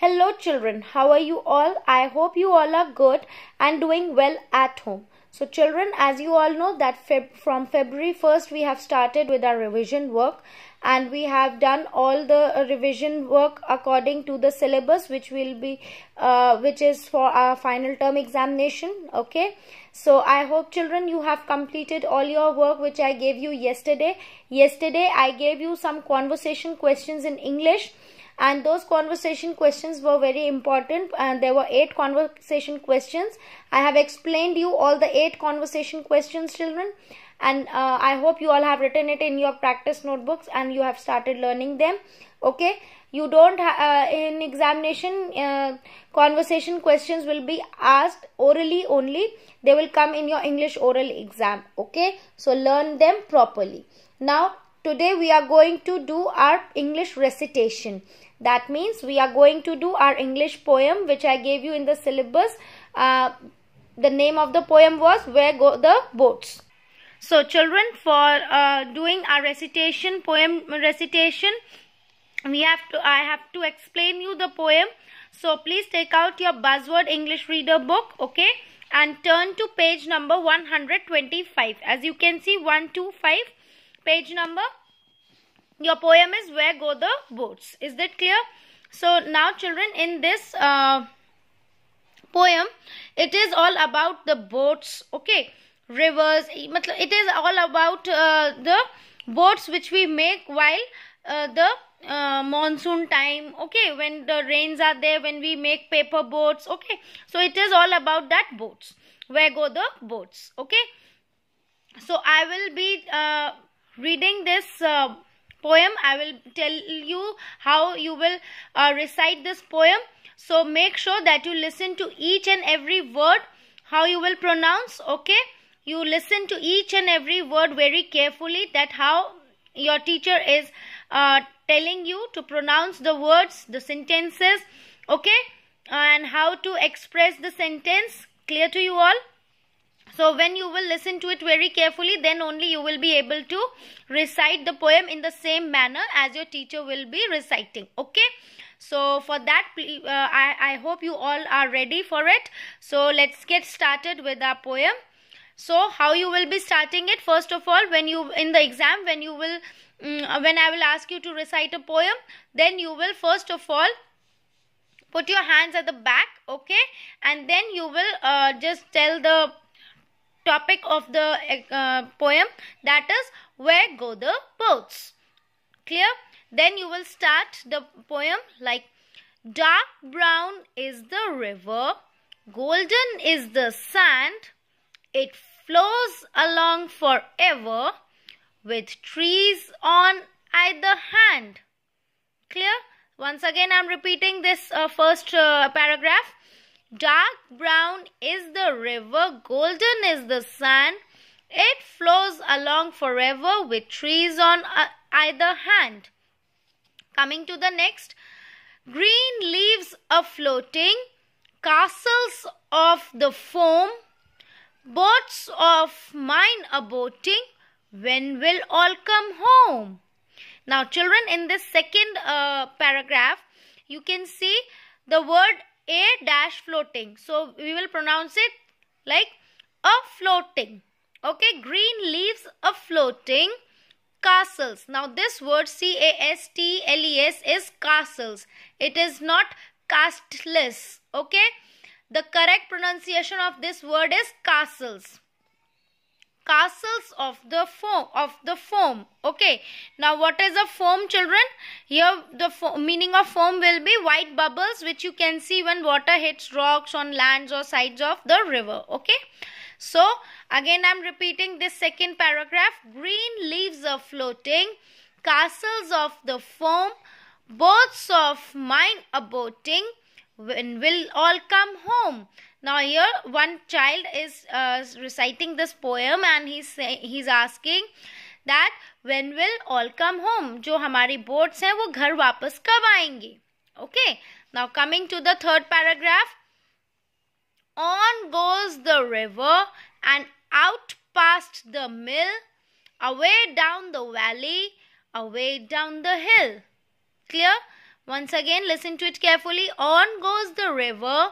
Hello children, how are you all? I hope you all are good and doing well at home. So children, as you all know that Feb from February 1st we have started with our revision work and we have done all the uh, revision work according to the syllabus which will be uh, which is for our final term examination. Okay? So i hope children you have completed all your work which i gave you yesterday. Yesterday i gave you some conversation questions in english and those conversation questions were very important. And there were eight conversation questions. I have explained you all the eight conversation questions children. And uh, i hope you all have written it in your practice notebooks and you have started learning them. Okay? You don't uh, in examination uh, conversation questions will be asked orally only. They will come in your english oral exam. Okay? So learn them properly. Now today we are going to do our english recitation that means we are going to do our English poem which I gave you in the syllabus. Uh, the name of the poem was Where Go the Boats. So children for uh, doing our recitation poem recitation we have to I have to explain you the poem. So please take out your buzzword English reader book okay and turn to page number 125 as you can see 125 page number your poem is where go the boats. Is that clear? So now children in this uh, poem it is all about the boats okay? Rivers it is all about uh, the boats which we make while uh, the uh, monsoon time okay? When the rains are there when we make paper boats okay? So it is all about that boats. Where go the boats okay? So i will be uh, reading this uh, poem i will tell you how you will uh, recite this poem. So make sure that you listen to each and every word how you will pronounce okay? You listen to each and every word very carefully that how your teacher is uh, telling you to pronounce the words the sentences okay? And how to express the sentence. Clear to you all so when you will listen to it very carefully, then only you will be able to recite the poem in the same manner as your teacher will be reciting. Okay. So for that, uh, I, I hope you all are ready for it. So let's get started with our poem. So how you will be starting it? First of all, when you in the exam, when you will, um, when I will ask you to recite a poem, then you will first of all put your hands at the back, okay, and then you will uh, just tell the topic of the uh, poem that is where go the boats. Clear? Then you will start the poem like dark brown is the river golden is the sand it flows along forever with trees on either hand. Clear? Once again i'm repeating this uh, first uh, paragraph Dark brown is the river, golden is the sand. It flows along forever with trees on either hand. Coming to the next. Green leaves are floating, castles of the foam, boats of mine are boating. When will all come home? Now children in this second uh, paragraph you can see the word a dash floating. So we will pronounce it like a floating. Okay, green leaves a floating castles. Now this word C-A-S-T-L-E-S is castles. It is not castless. Okay, the correct pronunciation of this word is castles castles of the foam of the foam okay? Now what is a foam children? Here the meaning of foam will be white bubbles which you can see when water hits rocks on lands or sides of the river okay? So again i'm repeating this second paragraph. Green leaves are floating. Castles of the foam boats of mine are boating when will all come home now here one child is uh, reciting this poem and he's say, he's asking that when will all come home जो हमारी boats हैं वो घर वापस कब आएंगे okay now coming to the third paragraph on goes the river and out past the mill away down the valley away down the hill clear Once again, listen to it carefully. On goes the river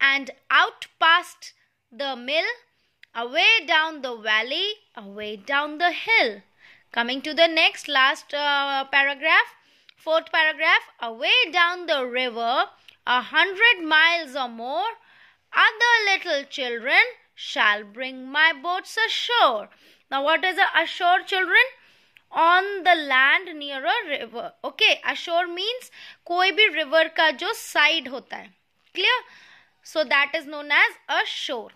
and out past the mill, away down the valley, away down the hill. Coming to the next last uh, paragraph, fourth paragraph, away down the river, a hundred miles or more, other little children shall bring my boats ashore. Now, what is a ashore, children? On the land near a river. Okay, ashore means कोई भी river का जो side होता है. Clear? So that is known as a shore.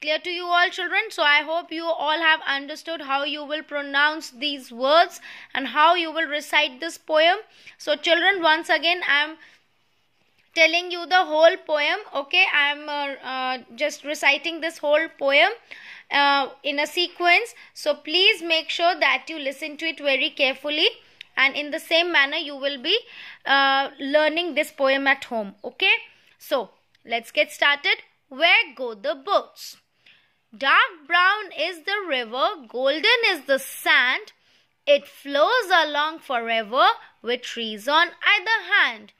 Clear to you all children? So I hope you all have understood how you will pronounce these words and how you will recite this poem. So children, once again I am telling you the whole poem. Okay, I am uh, uh, just reciting this whole poem. Uh, in a sequence so please make sure that you listen to it very carefully and in the same manner you will be uh, learning this poem at home okay so Let's get started. Where go the boats? Dark brown is the river, golden is the sand. It flows along forever with trees on either hand.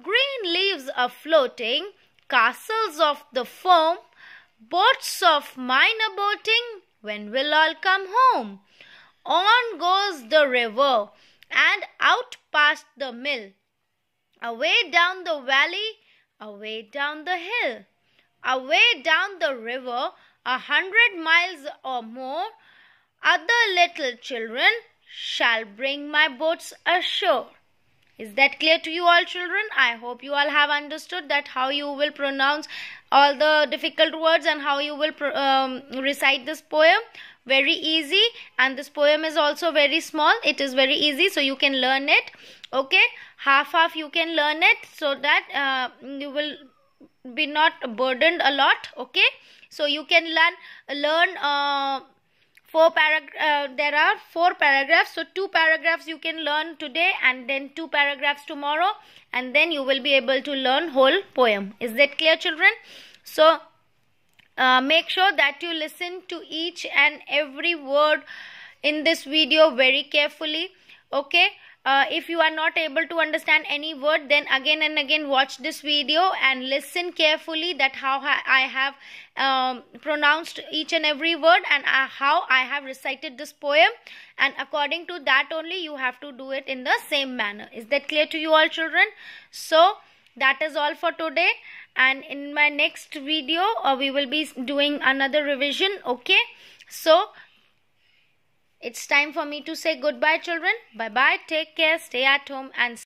Green leaves are floating, castles of the foam, boats of mine are boating. When will all come home? On goes the river and out past the mill. Away down the valley away down the hill, away down the river, a hundred miles or more, other little children shall bring my boats ashore. Is that clear to you all children? I hope you all have understood that how you will pronounce all the difficult words and how you will um, recite this poem. Very easy and this poem is also very small. It is very easy so you can learn it. Okay. Half half you can learn it so that uh, you will be not burdened a lot. Okay. So you can learn learn uh, four paragraph uh, there are four paragraphs. So two paragraphs you can learn today and then two paragraphs tomorrow and then you will be able to learn whole poem. Is that clear children? So uh, make sure that you listen to each and every word in this video very carefully okay uh, if you are not able to understand any word then again and again watch this video and listen carefully that how I have um, pronounced each and every word and uh, how I have recited this poem. And according to that only you have to do it in the same manner. Is that clear to you all children? So that is all for today. And in my next video uh, we will be doing another revision. Okay? So it's time for me to say goodbye, children. Bye bye. Take care. Stay at home and